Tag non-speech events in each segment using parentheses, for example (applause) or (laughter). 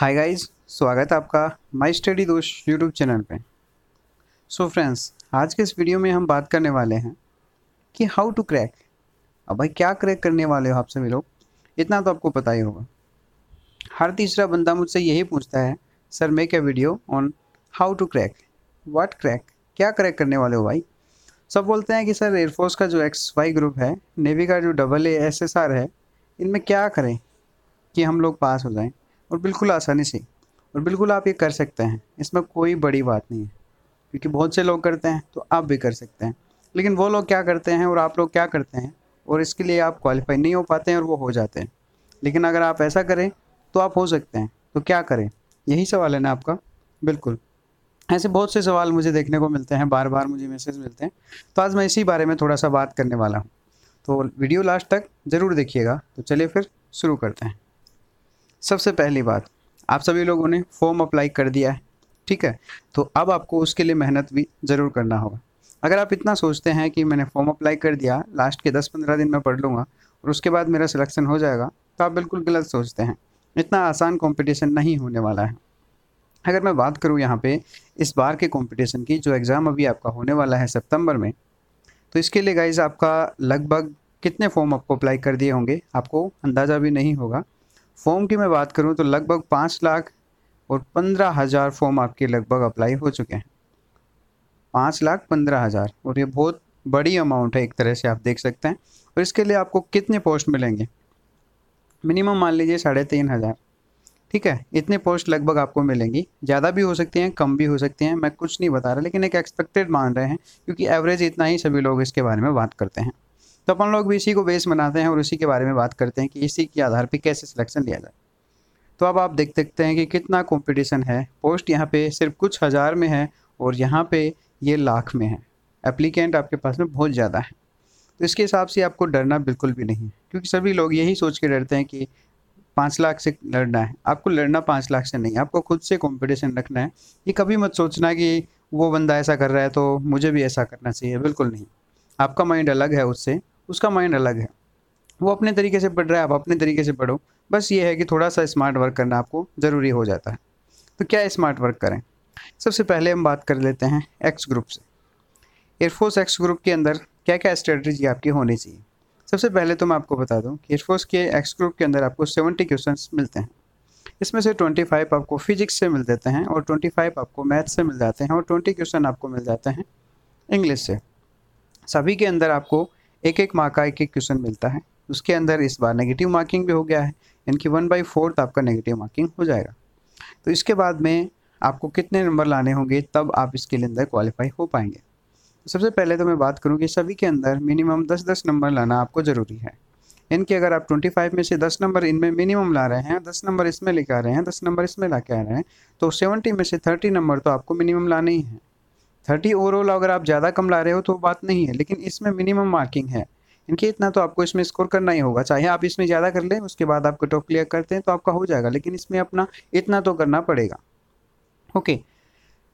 Hi guys स्वागत है आपका माई स्टडी दोस्त यूट्यूब चैनल पे। सो so फ्रेंड्स आज के इस वीडियो में हम बात करने वाले हैं कि हाउ टू क्रैक अब भाई क्या क्रैक करने वाले हो आप सभी लोग? इतना तो आपको पता ही होगा। हर तीसरा बंदा मुझसे यही पूछता है, sir make a video on how to crack what crack क्या क्रैक करने वाले हो भाई? सब बोलते हैं कि सर एयरफोर्स का जो एक्स वाई ग्रुप है नेवी का जो double A S S R है, इनमें क्या करें कि हम लोग पास हो जाएँ? और बिल्कुल आसानी से। और बिल्कुल आप ये कर सकते हैं। इसमें कोई बड़ी बात नहीं है। क्योंकि बहुत से लोग करते हैं तो आप भी कर सकते हैं। लेकिन वो लोग क्या करते हैं और आप लोग क्या करते हैं, और इसके लिए आप क्वालिफाई नहीं हो पाते हैं और वो हो जाते हैं। लेकिन अगर आप ऐसा करें तो आप हो सकते हैं। तो क्या करें? यही सवाल है ना आपका? बिल्कुल। ऐसे बहुत से सवाल मुझे देखने को मिलते हैं बार बार मुझे मैसेज मिलते हैं। तो आज मैं इसी बारे में थोड़ा सा बात करने वाला हूँ। तो वीडियो लास्ट तक ज़रूर देखिएगा। तो चलिए फिर शुरू करते हैं। सबसे पहली बात, आप सभी लोगों ने फॉर्म अप्लाई कर दिया है, ठीक है? तो अब आपको उसके लिए मेहनत भी ज़रूर करना होगा। अगर आप इतना सोचते हैं कि मैंने फॉर्म अप्लाई कर दिया लास्ट के दस पंद्रह दिन में पढ़ लूँगा, और उसके बाद मेरा सिलेक्शन हो जाएगा तो आप बिल्कुल गलत सोचते हैं। इतना आसान कंपटीशन नहीं होने वाला है। अगर मैं बात करूँ यहाँ पे, इस बार के कंपटीशन की, जो एग्ज़ाम अभी आपका होने वाला है सितंबर में तो इसके लिए गाइज़ आपका लगभग कितने फॉर्म आपको अप्लाई कर दिए होंगे, आपको अंदाज़ा भी नहीं होगा फॉर्म की मैं बात करूँ तो लगभग पाँच लाख और पंद्रह हज़ार फॉर्म आपके लगभग अप्लाई हो चुके हैं। पाँच लाख पंद्रह हज़ार, और ये बहुत बड़ी अमाउंट है एक तरह से आप देख सकते हैं। और इसके लिए आपको कितने पोस्ट मिलेंगे? मिनिमम मान लीजिए साढ़े तीन हज़ार। ठीक है, इतने पोस्ट लगभग आपको मिलेंगी। ज़्यादा भी हो सकती हैं, कम भी हो सकती हैं, मैं कुछ नहीं बता रहा, लेकिन एक एक्सपेक्टेड मान रहे हैं, क्योंकि एवरेज इतना ही सभी लोग इसके बारे में बात करते हैं। तो अपन लोग भी इसी को बेस बनाते हैं और इसी के बारे में बात करते हैं कि इसी के आधार पर कैसे सिलेक्शन लिया जाए। तो अब आप देख सकते हैं कि कितना कंपटीशन है। पोस्ट यहाँ पे सिर्फ़ कुछ हज़ार में है और यहाँ पे ये लाख में है। एप्लीकेंट आपके पास में बहुत ज़्यादा है। तो इसके हिसाब से आपको डरना बिल्कुल भी नहीं है। क्योंकि सभी लोग यही सोच के डरते हैं कि पाँच लाख से लड़ना है। आपको लड़ना पाँच लाख से नहीं आपको खुद से कंपटीशन रखना है। ये कभी मत सोचना कि वो बंदा ऐसा कर रहा है तो मुझे भी ऐसा करना चाहिए। बिल्कुल नहीं। आपका माइंड अलग है उससे। उसका माइंड अलग है। वो अपने तरीके से पढ़ रहा है, आप अपने तरीके से पढ़ो। बस ये है कि थोड़ा सा स्मार्ट वर्क करना आपको ज़रूरी हो जाता है। तो क्या स्मार्ट वर्क करें? सबसे पहले हम बात कर लेते हैं एक्स ग्रुप से। एयरफोर्स एक्स ग्रुप के अंदर क्या क्या स्ट्रेटजी आपकी होनी चाहिए? सबसे पहले तो मैं आपको बता दूँ कि एयरफोर्स के एक्स ग्रुप के अंदर आपको सेवेंटी क्वेश्चन मिलते हैं। इसमें से ट्वेंटी फाइव आपको फिजिक्स से मिल देते हैं और ट्वेंटी फाइव आपको मैथ से मिल जाते हैं और ट्वेंटी क्वेश्चन आपको मिल जाते हैं इंग्लिश से। सभी के अंदर आपको एक एक मार्क का एक एक क्वेश्चन मिलता है। उसके अंदर इस बार नेगेटिव मार्किंग भी हो गया है, यानी कि वन बाई फोर्थ आपका नेगेटिव मार्किंग हो जाएगा। तो इसके बाद में आपको कितने नंबर लाने होंगे, तब आप इसके लिए अंदर क्वालिफाई हो पाएँगे। सबसे पहले तो मैं बात करूँ कि सभी के अंदर मिनिमम दस दस नंबर लाना आपको ज़रूरी है। यानी कि अगर आप ट्वेंटी फाइव में से दस नंबर इनमें मिनिमम ला रहे हैं, दस नंबर इसमें लेके आ रहे हैं, दस नंबर इसमें ला के आ रहे हैं तो सेवेंटी में से थर्टी नंबर तो आपको मिनिमम लाने ही हैं। थर्टी ओवरऑल अगर आप ज़्यादा कम ला रहे हो तो बात नहीं है, लेकिन इसमें मिनिमम मार्किंग है। इनके इतना तो आपको इसमें स्कोर करना ही होगा। चाहे आप इसमें ज़्यादा कर लें, उसके बाद आप कट ऑफ़ क्लियर करते हैं तो आपका हो जाएगा, लेकिन इसमें अपना इतना तो करना पड़ेगा। ओके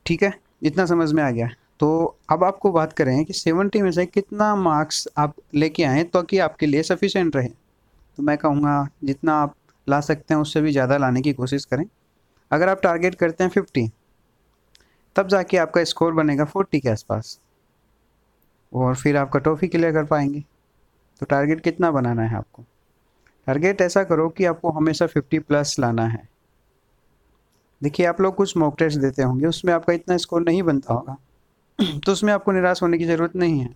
ठीक है? इतना समझ में आ गया। तो अब आपको बात करें कि सेवेंटी में से कितना मार्क्स आप लेके आएँ तो कि आपके लिए सफिशेंट रहे। तो मैं कहूँगा, जितना आप ला सकते हैं, उससे भी ज़्यादा लाने की कोशिश करें। अगर आप टारगेट करते हैं फिफ्टी तब जाके आपका स्कोर बनेगा फोर्टी के आसपास। और फिर आप कट ऑफ़ ही क्लियर कर पाएँगे। तो टारगेट कितना बनाना है आपको? टारगेट ऐसा करो कि आपको हमेशा फिफ्टी प्लस लाना है। देखिए, आप लोग कुछ मॉक टेस्ट देते होंगे, उसमें आपका इतना स्कोर नहीं बनता होगा। (clears throat) तो उसमें आपको निराश होने की ज़रूरत नहीं है।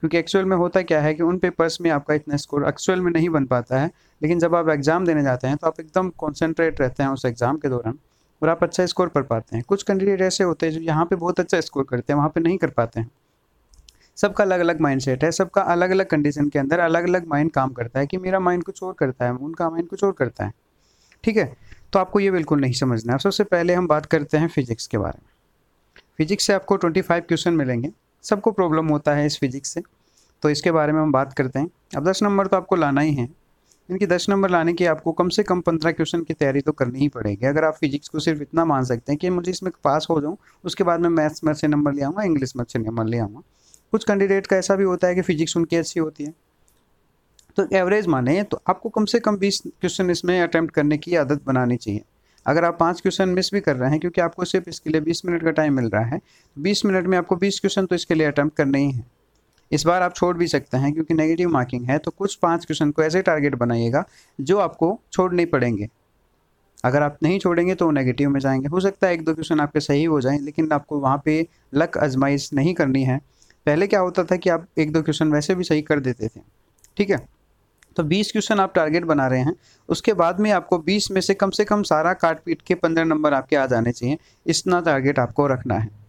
क्योंकि एक्चुअल में होता क्या है कि उन पेपर्स में आपका इतना स्कोर एक्चुअल में नहीं बन पाता है। लेकिन जब आप एग्ज़ाम देने जाते हैं तो आप एकदम कॉन्सेंट्रेट रहते हैं उस एग्ज़ाम के दौरान। और आप अच्छा स्कोर कर पाते हैं। कुछ कैंडिडेट ऐसे होते हैं जो यहाँ पे बहुत अच्छा स्कोर करते हैं, वहाँ पे नहीं कर पाते हैं। सबका अलग अलग माइंड सेट है, सबका अलग अलग कंडीशन के अंदर अलग अलग माइंड काम करता है कि मेरा माइंड कुछ और करता है, उनका माइंड कुछ और करता है। ठीक है? तो आपको ये बिल्कुल नहीं समझना है। सबसे पहले हम बात करते हैं फिजिक्स के बारे में। फिजिक्स से आपको ट्वेंटी फाइव क्वेश्चन मिलेंगे। सबको प्रॉब्लम होता है इस फिजिक्स से। तो इसके बारे में हम बात करते हैं। अब दस नंबर तो आपको लाना ही है। इनकी दस नंबर लाने की आपको कम से कम पंद्रह क्वेश्चन की तैयारी तो करनी ही पड़ेगी। अगर आप फिजिक्स को सिर्फ़ इतना मान सकते हैं कि मुझे इसमें पास हो जाऊँ, उसके बाद मैं मैथ्स में से नंबर ले आऊँगा इंग्लिश में से नंबर ले आऊँगा। कुछ कैंडिडेट का ऐसा भी होता है कि फिजिक्स उनकी अच्छी होती है। तो एवरेज माने तो आपको कम से कम बीस क्वेश्चन इसमें अटैम्प्ट करने की आदत बनानी चाहिए। अगर आप पाँच क्वेश्चन मिस भी कर रहे हैं, क्योंकि आपको सिर्फ़ इसके लिए बीस मिनट का टाइम मिल रहा है तो बीस मिनट में आपको बीस क्वेश्चन तो इसके लिए अटैम्प्ट करने ही है। इस बार आप छोड़ भी सकते हैं, क्योंकि नेगेटिव मार्किंग है तो कुछ पाँच क्वेश्चन को ऐसे टारगेट बनाइएगा, जो आपको छोड़ने पड़ेंगे। अगर आप नहीं छोड़ेंगे तो नेगेटिव में जाएँगे। हो सकता है एक दो क्वेश्चन आपके सही हो जाएँ, लेकिन आपको वहाँ पे लक आजमाइश नहीं करनी है। पहले क्या होता था कि आप एक दो क्वेश्चन वैसे भी सही कर देते थे, ठीक है? तो 20 क्वेश्चन आप टारगेट बना रहे हैं, उसके बाद में आपको 20 में से कम से कम सारा काट पीट के 15 नंबर आपके आ जाने चाहिए। इतना टारगेट आपको रखना है।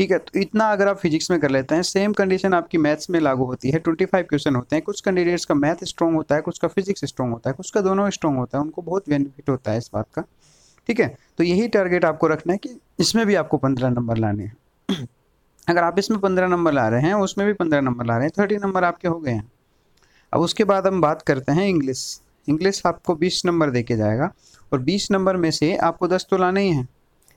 ठीक है तो इतना अगर आप फिजिक्स में कर लेते हैं सेम कंडीशन आपकी मैथ्स में लागू होती है ट्वेंटी फाइव क्वेश्चन होते हैं, कुछ कैंडिडेट्स का मैथ स्ट्रॉन्ग होता है, कुछ का फिजिक्स स्ट्रॉन्ग होता है, कुछ का दोनों स्ट्रॉन्ग होता है, उनको बहुत बेनिफिट होता है इस बात का, ठीक है? तो यही टारगेट आपको रखना है कि इसमें भी आपको पंद्रह नंबर लाने हैं। (clears throat) अगर आप इसमें पंद्रह नंबर ला रहे हैं, उसमें भी पंद्रह नंबर ला रहे हैं थर्टी नंबर आपके हो गए हैं। अब उसके बाद हम बात करते हैं इंग्लिश इंग्लिश आपको बीस नंबर दे के जाएगा, और बीस नंबर में से आपको दस तो लाने ही हैं।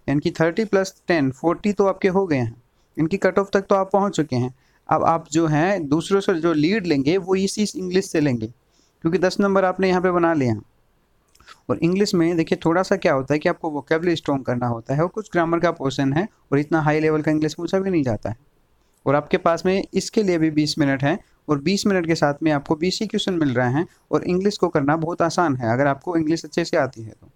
यानी कि थर्टी प्लस टेन, फोर्टी तो आपके हो गए हैं। इनकी कट ऑफ़ तक तो आप पहुँच चुके हैं। अब आप जो हैं, दूसरों से जो लीड लेंगे, वो इसी इंग्लिश से लेंगे, क्योंकि दस नंबर आपने यहाँ पे बना लिया। और इंग्लिश में देखिए थोड़ा सा क्या होता है कि आपको वोकेबली स्ट्रॉन्ग करना होता है, और कुछ ग्रामर का पोर्सन है, और इतना हाई लेवल का इंग्लिश पूछा भी नहीं जाता है। और आपके पास में इसके लिए भी बीस मिनट है, और 20 मिनट के साथ में आपको 20 ही क्वेश्चन मिल रहे हैं, और इंग्लिश को करना बहुत आसान है, अगर आपको इंग्लिश अच्छे से आती है तो।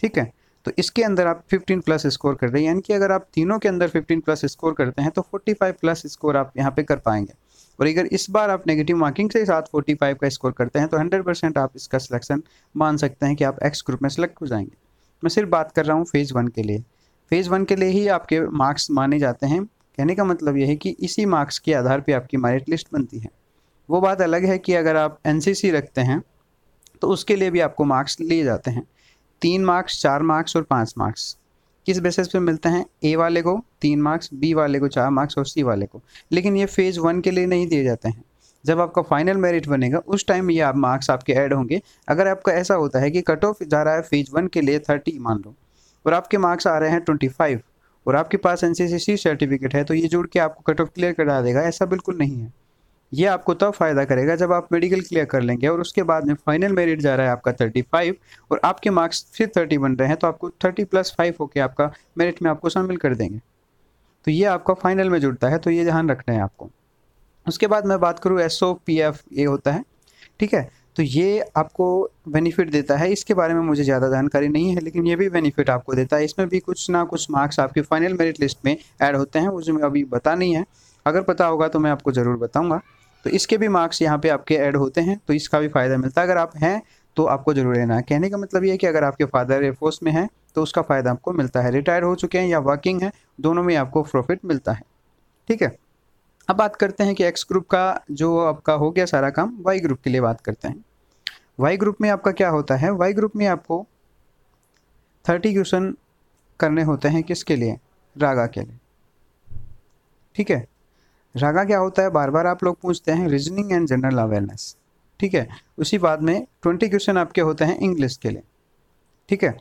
ठीक है? तो इसके अंदर आप 15 प्लस स्कोर कर रहे हैं, यानी कि अगर आप तीनों के अंदर 15 प्लस स्कोर करते हैं तो 45 प्लस स्कोर आप यहाँ पे कर पाएँगे। और अगर इस बार आप नेगेटिव मार्किंग से साथ 45 का स्कोर करते हैं तो 100 परसेंट आप इसका सिलेक्शन मान सकते हैं कि आप एक्स ग्रुप में सेलेक्ट हो जाएँगे। मैं सिर्फ़ बात कर रहा हूँ फ़ेज़ वन के लिए। फ़ेज़ वन के लिए ही आपके मार्क्स माने जाते हैं। कहने का मतलब यह है कि इसी मार्क्स के आधार पर आपकी मेरिट लिस्ट बनती है। वो बात अलग है कि अगर आप एनसीसी रखते हैं तो उसके लिए भी आपको मार्क्स लिए जाते हैं। तीन मार्क्स चार मार्क्स और पाँच मार्क्स किस बेसिस पे मिलते हैं? ए वाले को तीन मार्क्स बी वाले को चार मार्क्स और सी वाले को. लेकिन ये फ़ेज़ वन के लिए नहीं दिए जाते हैं. जब आपका फाइनल मेरिट बनेगा, उस टाइम ये आप मार्क्स आपके ऐड होंगे. अगर आपका ऐसा होता है कि कट ऑफ़ जा रहा है फ़ेज़ वन के लिए थर्टी मान लो, और आपके मार्क्स आ रहे हैं ट्वेंटी फाइव और आपके पास एन सर्टिफिकेट है तो ये जुड़ के आपको कट ऑफ़ क्लियर करा देगा, ऐसा बिल्कुल नहीं है. ये आपको तब फ़ायदा करेगा जब आप मेडिकल क्लियर कर लेंगे और उसके बाद में फाइनल मेरिट जा रहा है आपका थर्टी फाइव और आपके मार्क्स फिर थर्टी बन रहे हैं तो आपको थर्टी प्लस फाइव होकर आपका मेरिट में आपको शामिल कर देंगे। तो ये आपका फाइनल में जुड़ता है तो ये ध्यान रखना है आपको। उसके बाद मैं बात करूँ एस ओ पी एफ़ ये होता है, ठीक है? तो ये आपको बेनिफिट देता है। इसके बारे में मुझे ज़्यादा जानकारी नहीं है, लेकिन ये भी बेनिफिट आपको देता है। इसमें भी कुछ ना कुछ मार्क्स आपके फाइनल मेरिट लिस्ट में ऐड होते हैं मुझे अभी पता नहीं है। अगर पता होगा तो मैं आपको ज़रूर बताऊँगा। तो इसके भी मार्क्स यहाँ पे आपके ऐड होते हैं तो इसका भी फ़ायदा मिलता है। अगर आप हैं तो आपको ज़रूर लेना है। कहने का मतलब ये है कि अगर आपके फादर एयरफोर्स में हैं तो उसका फ़ायदा आपको मिलता है। रिटायर हो चुके हैं या वर्किंग है, दोनों में आपको प्रॉफिट मिलता है। ठीक है? अब बात करते हैं कि एक्स ग्रुप का जो आपका हो गया सारा काम वाई ग्रुप के लिए बात करते हैं। वाई ग्रुप में आपका क्या होता है? वाई ग्रुप में आपको थर्टी क्वेश्चन करने होते हैं किसके लिए? रागा के लिए। ठीक है? रागा क्या होता है? बार बार आप लोग पूछते हैं रीजनिंग एंड जनरल अवेयरनेस ठीक है? उसी बाद में ट्वेंटी क्वेश्चन आपके होते हैं इंग्लिश के लिए. ठीक है?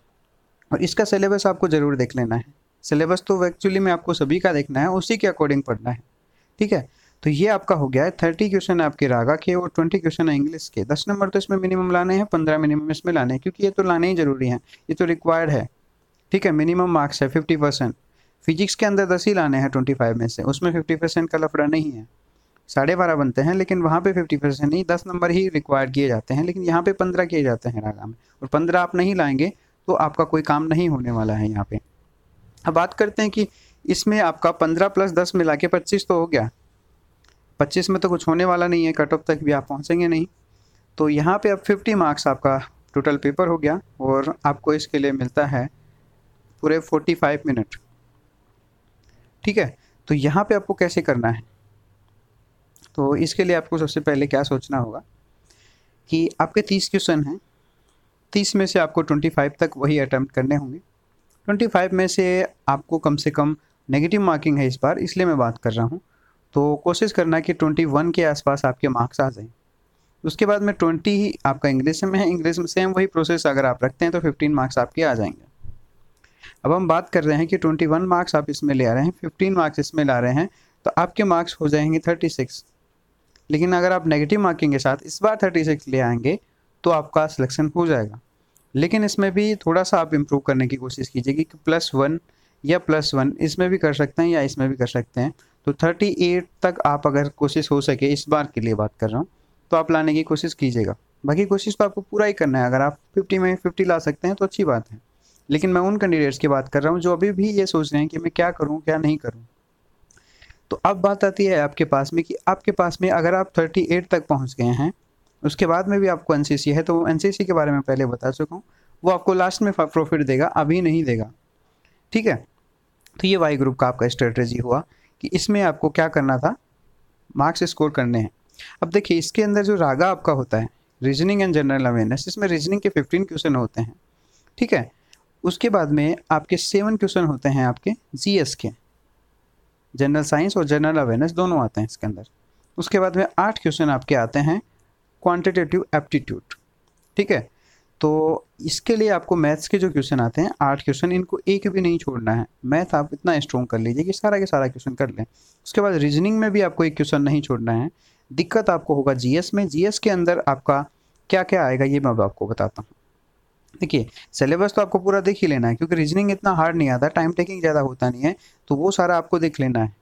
और इसका सिलेबस आपको ज़रूर देख लेना है. सिलेबस तो एक्चुअली में आपको सभी का देखना है, उसी के अकॉर्डिंग पढ़ना है. ठीक है? तो ये आपका हो गया है थर्टी क्वेश्चन आपके रागा के और ट्वेंटी क्वेश्चन है इंग्लिश के. दस नंबर तो इसमें मिनिमम लाने हैं, पंद्रह मिनिमम इसमें लाने हैं, क्योंकि ये तो लाने ही ज़रूरी हैं. ये तो रिक्वायर्ड है. ठीक है? मिनिमम मार्क्स है फिफ्टी परसेंट फिजिक्स के अंदर दस ही लाने हैं ट्वेंटी फाइव में से, उसमें फिफ्टी परसेंट का लफड़ा नहीं है। साढ़े बारह बनते हैं, लेकिन वहाँ पे फिफ्टी परसेंट नहीं, दस नंबर ही रिक्वायर किए जाते हैं, लेकिन यहाँ पे पंद्रह किए जाते हैं रागा में। और पंद्रह आप नहीं लाएँगे तो आपका कोई काम नहीं होने वाला है यहाँ पे। अब बात करते हैं कि इसमें आपका पंद्रह प्लस दस मिला के पच्चीस तो हो गया। पच्चीस में तो कुछ होने वाला नहीं है कट ऑफ़ तक भी आप पहुँचेंगे नहीं। तो यहाँ पे अब फिफ्टी मार्क्स आपका टोटल पेपर हो गया, और आपको इसके लिए मिलता है पूरे फोर्टी फाइव मिनट ठीक है? तो यहाँ पे आपको कैसे करना है? तो इसके लिए आपको सबसे पहले क्या सोचना होगा कि आपके तीस क्वेश्चन हैं, तीस में से आपको ट्वेंटी फाइव तक वही अटैम्प्ट करने होंगे। ट्वेंटी फाइव में से आपको कम से कम नेगेटिव मार्किंग है इस बार, इसलिए मैं बात कर रहा हूँ। तो कोशिश करना कि ट्वेंटी वन के आसपास आपके मार्क्स आ जाएँ। उसके बाद में ट्वेंटी ही आपका इंग्लिश में है इंग्लिश में सेम वही प्रोसेस अगर आप रखते हैं तो फिफ्टीन मार्क्स आपके आ जाएँगे। अब हम बात कर रहे हैं कि ट्वेंटी वन मार्क्स आप इसमें ले आ रहे हैं, फिफ्टीन मार्क्स इसमें ला रहे हैं तो आपके मार्क्स हो जाएँगे थर्टी सिक्स। लेकिन अगर आप नेगेटिव मार्किंग के साथ इस बार थर्टी सिक्स ले आएँगे तो आपका सिलेक्शन हो जाएगा। लेकिन इसमें भी थोड़ा सा आप इम्प्रूव करने की कोशिश कीजिए कि प्लस वन या प्लस वन इसमें भी कर सकते हैं या इसमें भी कर सकते हैं। तो थर्टी एट तक आप अगर कोशिश हो सके इस बार के लिए बात कर रहा हूँ तो आप लाने की कोशिश कीजिएगा। बाकी कोशिश तो आपको पूरा ही करना है। अगर आप फिफ्टी में फिफ्टी ला सकते हैं तो अच्छी बात है। लेकिन मैं उन कैंडिडेट्स की बात कर रहा हूँ जो अभी भी ये सोच रहे हैं कि मैं क्या करूँ, क्या नहीं करूँ। तो अब बात आती है आपके पास में कि आपके पास में अगर आप थर्टी एट तक पहुँच गए हैं, उसके बाद में भी आपको एन है तो एन के बारे में पहले बता चुका हूँ। वो आपको लास्ट में प्रॉफिट देगा, अभी नहीं देगा। ठीक है? तो ये वाई ग्रुप का आपका स्ट्रेटजी हुआ कि इसमें आपको क्या करना था? मार्क्स स्कोर करने हैं। अब देखिए, इसके अंदर जो रागा आपका होता है रीजनिंग एंड जनरल अवेयरनेस इसमें रीजनिंग के फिफ्टीन क्वेश्चन होते हैं। ठीक है? उसके बाद में आपके सेवन क्वेश्चन होते हैं आपके जीएस के। जनरल साइंस और जनरल अवेयरनेस दोनों आते हैं इसके अंदर। उसके बाद में आठ क्वेश्चन आपके आते हैं क्वांटिटेटिव एप्टीट्यूड ठीक है? तो इसके लिए आपको मैथ्स के जो क्वेश्चन आते हैं, आठ क्वेश्चन, इनको एक भी नहीं छोड़ना है। मैथ आप इतना स्ट्रॉन्ग कर लीजिए कि सारा के सारा क्वेश्चन कर लें। उसके बाद रीजनिंग में भी आपको एक क्वेश्चन नहीं छोड़ना है। दिक्कत आपको होगा जीएस में। जीएस के अंदर आपका क्या क्या आएगा, ये मैं आपको बताता हूँ। देखिए सिलेबस तो आपको पूरा देख ही लेना है, क्योंकि रीजनिंग इतना हार्ड नहीं आता टाइम टेकिंग ज़्यादा होता नहीं है तो वो सारा आपको देख लेना है।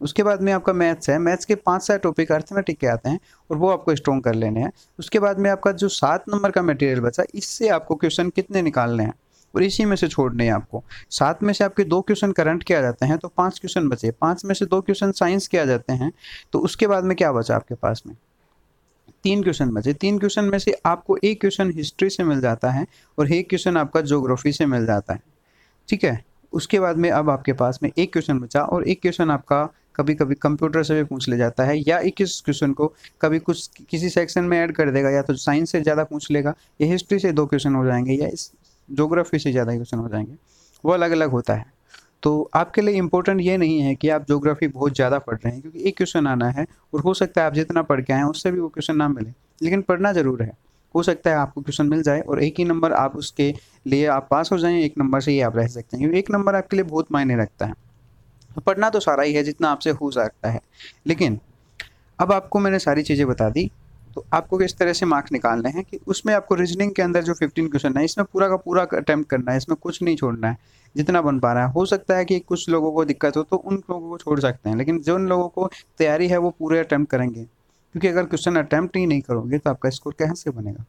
उसके बाद में आपका मैथ्स है मैथ्स के पाँच सारे टॉपिक अर्थमेटिक के आते हैं, और वो आपको स्ट्रॉन्ग कर लेने हैं। उसके बाद में आपका जो सात नंबर का मटेरियल बचा, इससे आपको क्वेश्चन कितने निकालने हैं, और इसी में से छोड़ने हैं आपको। सात में से आपके दो क्वेश्चन करंट के आ जाते हैं तो पाँच क्वेश्चन बचे। पाँच में से दो क्वेश्चन साइंस के आ जाते हैं तो उसके बाद में क्या बचा आपके पास में? तीन क्वेश्चन बचे तीन क्वेश्चन में से आपको एक क्वेश्चन हिस्ट्री से मिल जाता है और एक क्वेश्चन आपका जोग्राफी से मिल जाता है। ठीक है? उसके बाद में अब आपके पास में एक क्वेश्चन बचा और एक क्वेश्चन आपका कभी कभी कंप्यूटर से भी पूछ ले जाता है या एक क्वेश्चन को कभी कुछ किसी सेक्शन में ऐड कर देगा या तो साइंस से ज़्यादा पूछ लेगा, या हिस्ट्री से दो क्वेश्चन हो जाएँगे या इस जोग्राफी से ज़्यादा क्वेश्चन हो जाएँगे। वो अलग अलग होता है। तो आपके लिए इम्पोर्टेंट ये नहीं है कि आप जोग्राफी बहुत ज़्यादा पढ़ रहे हैं, क्योंकि एक क्वेश्चन आना है और हो सकता है आप जितना पढ़ के आए उससे भी वो क्वेश्चन ना मिले। लेकिन पढ़ना ज़रूर है। हो सकता है आपको क्वेश्चन मिल जाए और एक ही नंबर आप उसके लिए आप पास हो जाएँ, एक नंबर से ही आप रह सकते हैं। क्योंकि एक नंबर आपके लिए बहुत मायने रखता है। तो पढ़ना तो सारा ही है, जितना आपसे हो सकता है। लेकिन अब आपको मैंने सारी चीज़ें बता दी। तो आपको किस तरह से मार्क्स निकालने हैं कि उसमें आपको रीजनिंग के अंदर जो 15 क्वेश्चन है, इसमें पूरा का पूरा अटैम्प्ट करना है, इसमें कुछ नहीं छोड़ना है, जितना बन पा रहा है। हो सकता है कि कुछ लोगों को दिक्कत हो तो उन लोगों को छोड़ सकते हैं, लेकिन जो उन लोगों को तैयारी है, वो पूरे अटैम्प्ट करेंगे। क्योंकि अगर क्वेश्चन अटैम्प्ट ही नहीं करोगे तो आपका स्कोर कैसे बनेगा?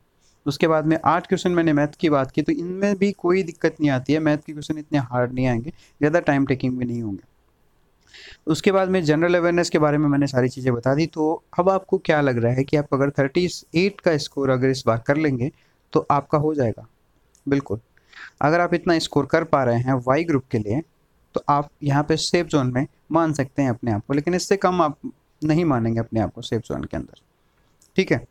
उसके बाद में आठ क्वेश्चन मैंने मैथ की बात की तो इनमें भी कोई दिक्कत नहीं आती है मैथ के क्वेश्चन इतने हार्ड नहीं आएँगे, ज़्यादा टाइम टेकिंग भी नहीं होंगे। उसके बाद में जनरल अवेयरनेस के बारे में मैंने सारी चीज़ें बता दी तो अब आपको क्या लग रहा है कि आप अगर थर्टी एट का स्कोर अगर इस बार कर लेंगे तो आपका हो जाएगा? बिल्कुल। अगर आप इतना स्कोर कर पा रहे हैं वाई ग्रुप के लिए तो आप यहाँ पे सेफ़ जोन में मान सकते हैं अपने आप को, लेकिन इससे कम आप नहीं मानेंगे अपने आप को सेफ़ जोन के अंदर। ठीक है?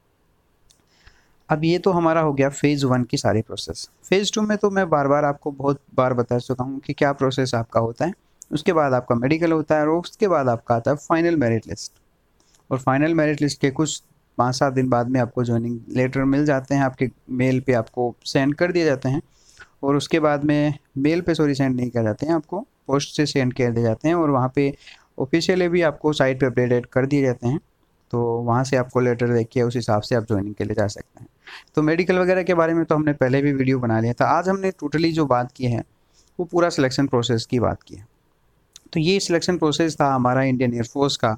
अब ये तो हमारा हो गया फ़ेज़ वन की सारी प्रोसेस फ़ेज़ टू में तो मैं बार बार आपको बहुत बार बता चुका हूँ कि क्या प्रोसेस आपका होता है। उसके बाद आपका मेडिकल होता है और उसके बाद आपका आता है फाइनल मेरिट लिस्ट और फाइनल मेरिट लिस्ट के कुछ पाँच सात दिन बाद में आपको ज्वाइनिंग लेटर मिल जाते हैं, आपके मेल पे आपको सेंड कर दिए जाते हैं और उसके बाद में मेल पे सॉरी सेंड नहीं कर जाते हैं, आपको पोस्ट से सेंड कर दिए जाते हैं और वहाँ पे ऑफिशियली भी आपको साइट पे अपडेटेड कर दिए जाते हैं। तो वहाँ से आपको लेटर देख के उस हिसाब से आप ज्वाइनिंग के लिए जा सकते हैं। तो मेडिकल वगैरह के बारे में तो हमने पहले भी वीडियो बना लिया था। आज हमने टोटली जो बात की है, वो पूरा सिलेक्शन प्रोसेस की बात की है। तो ये सिलेक्शन प्रोसेस था हमारा इंडियन एयरफोर्स का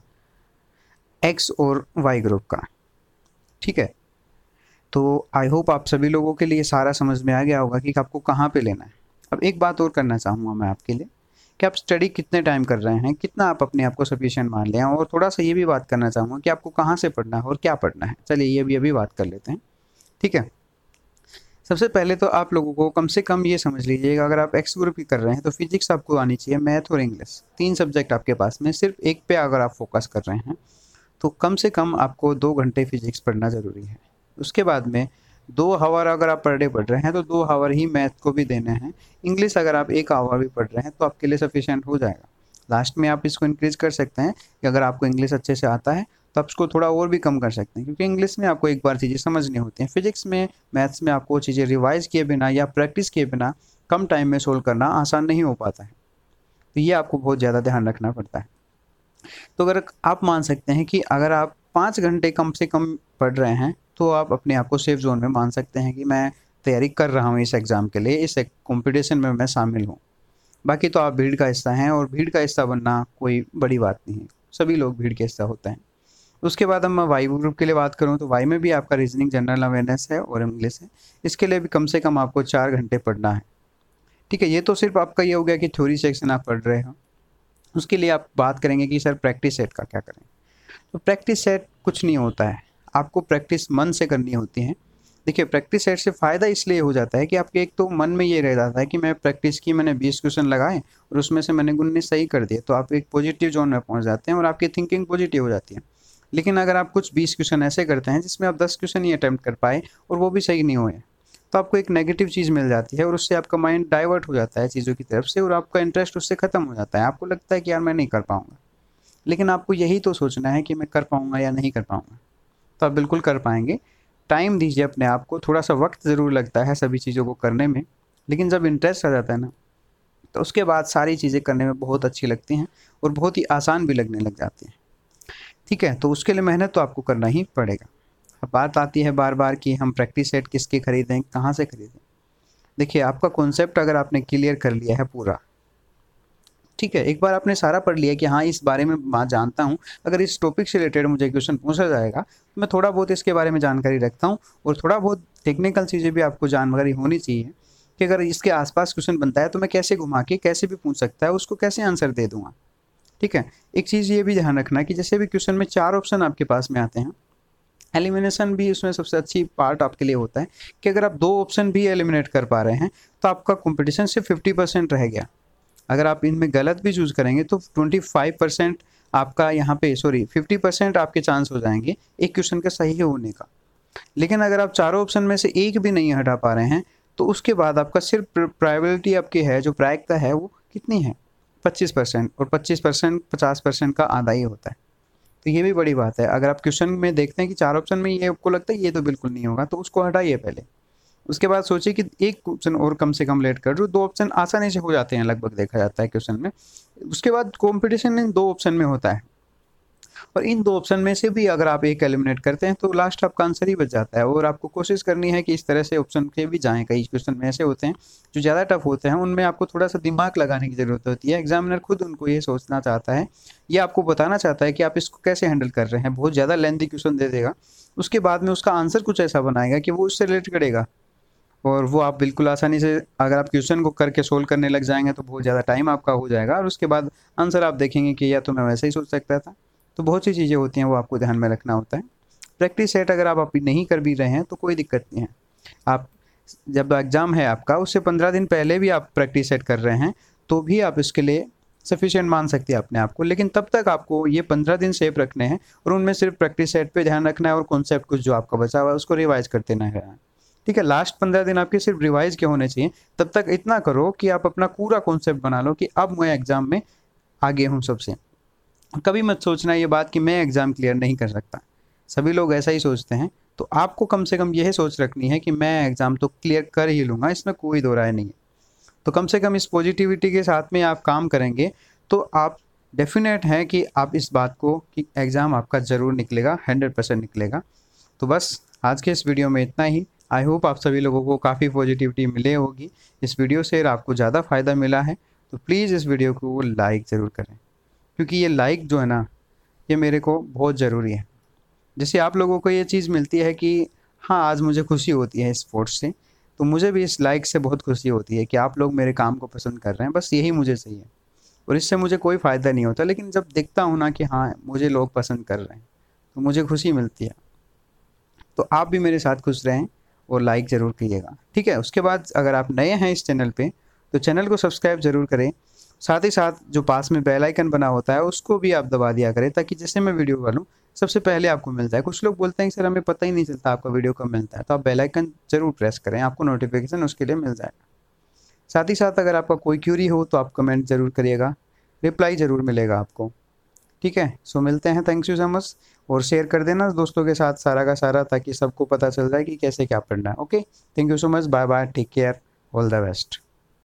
एक्स और वाई ग्रुप का। ठीक है? तो आई होप आप सभी लोगों के लिए सारा समझ में आ गया होगा कि आपको कहाँ पे लेना है। अब एक बात और करना चाहूँगा मैं आपके लिए कि आप स्टडी कितने टाइम कर रहे हैं, कितना आप अपने आप को सफिशियंट मान लें और थोड़ा सा ये भी बात करना चाहूँगा कि आपको कहाँ से पढ़ना है और क्या पढ़ना है। चलिए ये भी अभी बात कर लेते हैं। ठीक है? सबसे पहले तो आप लोगों को कम से कम ये समझ लीजिएगा, अगर आप एक्स ग्रुप की कर रहे हैं तो फिजिक्स आपको आनी चाहिए मैथ और इंग्लिश तीन सब्जेक्ट आपके पास में, सिर्फ़ एक पे अगर आप फोकस कर रहे हैं तो कम से कम आपको दो घंटे फिजिक्स पढ़ना ज़रूरी है। उसके बाद में दो हावर अगर आप पर डे पढ़ रहे हैं तो दो हावर ही मैथ को भी देने हैं। इंग्लिश अगर आप एक आवर भी पढ़ रहे हैं तो आपके लिए सफिशेंट हो जाएगा। लास्ट में आप इसको इंक्रीज़ कर सकते हैं कि अगर आपको इंग्लिश अच्छे से आता है तो आप उसको थोड़ा और भी कम कर सकते हैं, क्योंकि इंग्लिश में आपको एक बार चीज़ें समझनी होती हैं। फिजिक्स में मैथ्स में आपको चीज़ें रिवाइज किए बिना या प्रैक्टिस किए बिना कम टाइम में सोल्व करना आसान नहीं हो पाता है। तो ये आपको बहुत ज़्यादा ध्यान रखना पड़ता है। तो अगर आप मान सकते हैं कि अगर आप पाँच घंटे कम से कम पढ़ रहे हैं तो आप अपने आप को सेफ़ जोन में मान सकते हैं कि मैं तैयारी कर रहा हूँ इस एग्ज़ाम के लिए, इस कंपटीशन में मैं शामिल हूँ। बाकी तो आप भीड़ का हिस्सा हैं और भीड़ का हिस्सा बनना कोई बड़ी बात नहीं है। सभी लोग भीड़ के हिस्सा होते हैं। उसके बाद हम वाई ग्रुप के लिए बात करूँ तो वाई में भी आपका रीजनिंग जनरल अवेयरनेस है और इंग्लिश है। इसके लिए भी कम से कम आपको चार घंटे पढ़ना है। ठीक है, ये तो सिर्फ़ आपका ये हो गया कि थ्योरी सेक्शन आप पढ़ रहे हो। उसके लिए आप बात करेंगे कि सर प्रैक्टिस सेट का क्या करें। तो प्रैक्टिस सेट कुछ नहीं होता है। आपको प्रैक्टिस मन से करनी होती है। देखिए प्रैक्टिस सेट से फ़ायदा इसलिए हो जाता है कि आपके एक तो मन में ये रह जाता है कि मैं प्रैक्टिस की मैंने बीस क्वेश्चन लगाए और उसमें से मैंने उन्नीस सही कर दिए। तो आप एक पॉजिटिव जोन में पहुँच जाते हैं और आपकी थिंकिंग पॉजिटिव हो जाती है। लेकिन अगर आप कुछ बीस क्वेश्चन ऐसे करते हैं जिसमें आप दस क्वेश्चन ही अटैम्प्ट कर पाए और वो भी सही नहीं हुए तो आपको एक नेगेटिव चीज़ मिल जाती है और उससे आपका माइंड डाइवर्ट हो जाता है चीज़ों की तरफ़ से और आपका इंटरेस्ट उससे ख़त्म हो जाता है। आपको लगता है कि यार मैं नहीं कर पाऊँगा, लेकिन आपको यही तो सोचना है कि मैं कर पाऊँगा या नहीं कर पाऊँगा। तो आप बिल्कुल कर पाएँगे। टाइम दीजिए अपने आप को थोड़ा सा वक्त ज़रूर लगता है सभी चीज़ों को करने में, लेकिन जब इंटरेस्ट आ जाता है ना तो उसके बाद सारी चीज़ें करने में बहुत अच्छी लगती हैं और बहुत ही आसान भी लगने लग जाती हैं। ठीक है? तो उसके लिए मेहनत तो आपको करना ही पड़ेगा। अब बात आती है बार बार कि हम प्रैक्टिस सेट किसके खरीदें, कहाँ से खरीदें? देखिए, आपका कॉन्सेप्ट अगर आपने क्लियर कर लिया है पूरा, ठीक है? एक बार आपने सारा पढ़ लिया कि हाँ इस बारे में मैं जानता हूँ, अगर इस टॉपिक से रिलेटेड मुझे क्वेश्चन पूछा जाएगा तो मैं थोड़ा बहुत इसके बारे में जानकारी रखता हूँ और थोड़ा बहुत टेक्निकल चीज़ें भी आपको जानकारी होनी चाहिए कि अगर इसके आसपास क्वेश्चन बनता है तो मैं कैसे घुमा के, कैसे भी पूछ सकता है, उसको कैसे आंसर दे दूँगा? ठीक है? एक चीज़ ये भी ध्यान रखना कि जैसे भी क्वेश्चन में चार ऑप्शन आपके पास में आते हैं, एलिमिनेशन भी उसमें सबसे अच्छी पार्ट आपके लिए होता है कि अगर आप दो ऑप्शन भी एलिमिनेट कर पा रहे हैं तो आपका कंपटीशन सिर्फ़ फिफ्टी परसेंट रह गया। अगर आप इनमें गलत भी चूज़ करेंगे तो ट्वेंटी फाइव परसेंट आपका यहाँ पे सॉरी फिफ्टी परसेंट आपके चांस हो जाएँगे एक क्वेश्चन का सही होने का। लेकिन अगर आप चारों ऑप्शन में से एक भी नहीं हटा पा रहे हैं तो उसके बाद आपका सिर्फ़ प्रायोरिटी आपकी है, जो प्रायिकता है, वो कितनी है? पच्चीस परसेंट और पच्चीस परसेंट, पचास परसेंट का आधा ही होता है। तो ये भी बड़ी बात है। अगर आप क्वेश्चन में देखते हैं कि चार ऑप्शन में ये आपको लगता है ये तो बिल्कुल नहीं होगा तो उसको हटाइए पहले। उसके बाद सोचिए कि एक क्वेश्चन और कम से कम लेट कर दो दो ऑप्शन आसानी से हो जाते हैं, लगभग देखा जाता है क्वेश्चन में। उसके बाद कॉम्पिटिशन दो ऑप्शन में होता है। और इन दो ऑप्शन में से भी अगर आप एक एलिमिनेट करते हैं तो लास्ट आपका आंसर ही बच जाता है। और आपको कोशिश करनी है कि इस तरह से ऑप्शन के भी जाएँ। कई क्वेश्चन में ऐसे होते हैं, जो ज़्यादा टफ होते हैं, उनमें आपको थोड़ा सा दिमाग लगाने की ज़रूरत होती है। एग्जामिनर खुद उनको ये सोचना चाहता है, या आपको बताना चाहता है कि आप इसको कैसे हैंडल कर रहे हैं। बहुत ज़्यादा लेंथी क्वेश्चन दे देगा। उसके बाद में उसका आंसर कुछ ऐसा बनाएगा कि वो उससे रिलेट करेगा। और वो आप बिल्कुल आसानी से, अगर आप क्वेश्चन को करके सोल्व करने लग जाएँगे तो बहुत ज़्यादा टाइम आपका हो जाएगा। और उसके बाद आंसर आप देखेंगे कि या तो मैं वैसे ही सोच सकता था। तो बहुत सी चीज़ें होती हैं, वो आपको ध्यान में रखना होता है। प्रैक्टिस सेट अगर आप अभी नहीं कर भी रहे हैं तो कोई दिक्कत नहीं है। आप जब एग्ज़ाम है आपका, उससे पंद्रह दिन पहले भी आप प्रैक्टिस सेट कर रहे हैं तो भी आप इसके लिए सफिशिएंट मान सकते हैं अपने आप को। लेकिन तब तक आपको ये पंद्रह दिन सेफ़ रखने हैं और उनमें सिर्फ़ प्रैक्टिस सेट पे ध्यान रखना है और कॉन्सेप्ट कुछ जो आपका बचा हुआ है, उसको रिवाइज करते ना है। ठीक है लास्ट पंद्रह दिन आपके सिर्फ़ रिवाइज के होने चाहिए। तब तक इतना करो कि आप अपना पूरा कॉन्सेप्ट बना लो कि अब मैं एग्ज़ाम में आगे हूँ सबसे। कभी मत सोचना ये बात कि मैं एग्ज़ाम क्लियर नहीं कर सकता। सभी लोग ऐसा ही सोचते हैं। तो आपको कम से कम यह सोच रखनी है कि मैं एग्ज़ाम तो क्लियर कर ही लूँगा, इसमें कोई दो राय नहीं है। तो कम से कम इस पॉजिटिविटी के साथ में आप काम करेंगे तो आप डेफिनेट हैं कि आप इस बात को कि एग्ज़ाम आपका ज़रूर निकलेगा हंड्रेड परसेंट निकलेगा। तो बस, आज के इस वीडियो में इतना ही। आई होप आप सभी लोगों को काफ़ी पॉजिटिविटी मिले होगी। इस वीडियो से आपको ज़्यादा फ़ायदा मिला है। तो प्लीज़ इस वीडियो को लाइक ज़रूर करें। क्योंकि ये लाइक जो है ना, ये मेरे को बहुत ज़रूरी है। जैसे आप लोगों को ये चीज़ मिलती है कि हाँ आज मुझे खुशी होती है स्पोर्ट्स से तो मुझे भी इस लाइक से बहुत खुशी होती है कि आप लोग मेरे काम को पसंद कर रहे हैं, बस यही मुझे चाहिए। और इससे मुझे कोई फ़ायदा नहीं होता, लेकिन जब देखता हूँ ना कि हाँ मुझे लोग पसंद कर रहे हैं तो मुझे खुशी मिलती है। तो आप भी मेरे साथ खुश रहें और लाइक ज़रूर कीजिएगा। ठीक है, उसके बाद अगर आप नए हैं इस चैनल पर तो चैनल को सब्सक्राइब ज़रूर करें साथ ही साथ जो पास में बेल आइकन बना होता है, उसको भी आप दबा दिया करें ताकि जैसे मैं वीडियो डालूँ सबसे पहले आपको मिल जाए कुछ लोग बोलते हैं सर, हमें पता ही नहीं चलता आपका वीडियो कब मिलता है। तो आप बेल आइकन ज़रूर प्रेस करें, आपको नोटिफिकेशन उसके लिए मिल जाएगा। साथ ही साथ अगर आपका कोई क्यूरी हो तो आप कमेंट ज़रूर करिएगा रिप्लाई ज़रूर मिलेगा आपको। ठीक है? सो मिलते हैं। थैंक्स यू सो मच और शेयर कर देना दोस्तों के साथ सारा का सारा, ताकि सबको पता चल जाए कि कैसे क्या पढ़ना है। Okay thank you so much bye bye take care all the best